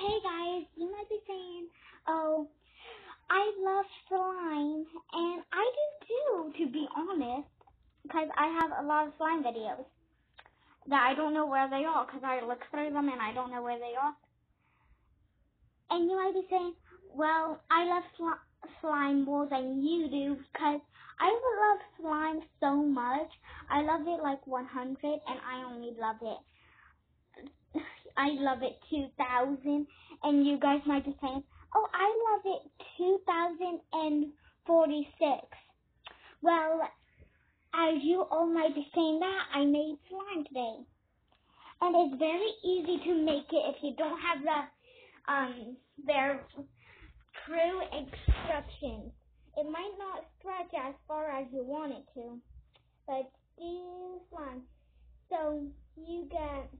hey guys, you might be saying, oh, I love slime, and I do too, to be honest, because I have a lot of slime videos that I don't know where they are, because I look through them and I don't know where they are. And you might be saying, well, I love sli- slime more than you do, because I love slime so much. I love it like 100, and I only love it I love it 2000 and you guys might be saying, oh, I love it 2046. Well, as you all might be saying that, I made slime today. And it's very easy to make it if you don't have the, um, their true instructions. It might not stretch as far as you want it to, but still slime. So you get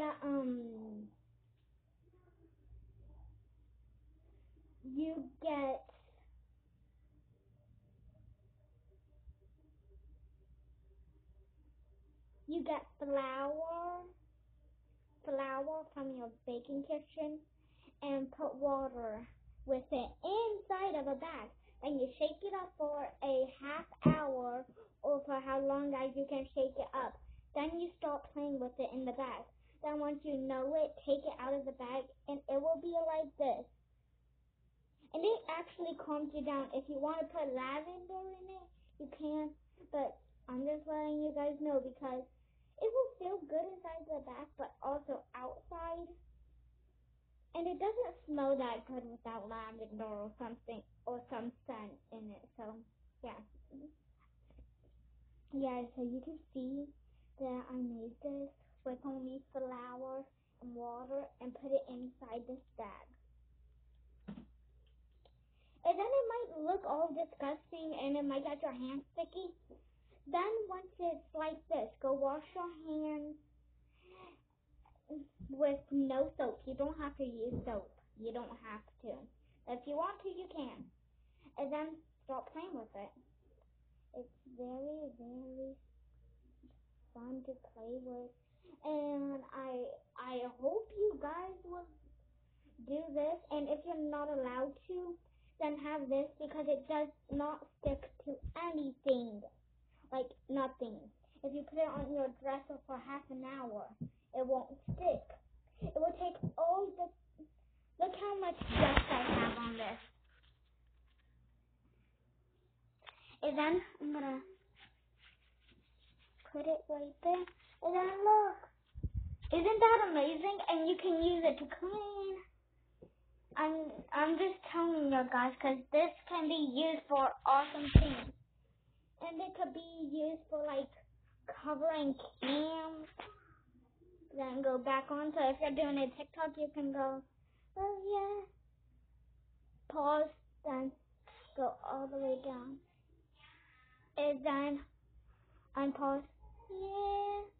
you get um you get you get flour flour from your baking kitchen and put water with it inside of a bag. and you shake it up for a half hour or for how long as you can shake it up. Then you start playing with it in the bag. Then once you know it, take it out of the bag and it will be like this. And it actually calms you down. If you want to put lavender in it, you can. But I'm just letting you guys know because it will feel good inside the bag, but also outside. And it doesn't smell that good without lavender or something or some scent in it. So yeah. Yeah, so you can see that I made this with only flour and water and put it inside this bag. And then it might look all disgusting and it might get your hands sticky. Then once it's like this, go wash your hands with no soap. You don't have to use soap. You don't have to. If you want to, you can. And then start playing with it. It's very, very fun to play with. And I I hope you guys will do this. And if you're not allowed to, then have this because it does not stick to anything. Like nothing. If you put it on your dresser for half an hour, it won't stick. It will take all the. Look how much dust I have on this. And then I'm gonna put it right there. And then look. Isn't that amazing? And you can use it to clean. I'm I'm just telling you guys because this can be used for awesome things, and it could be used for like covering cams. Then go back on. So if you're doing a TikTok, you can go, oh yeah. Pause, then go all the way down, and then unpause. Yeah.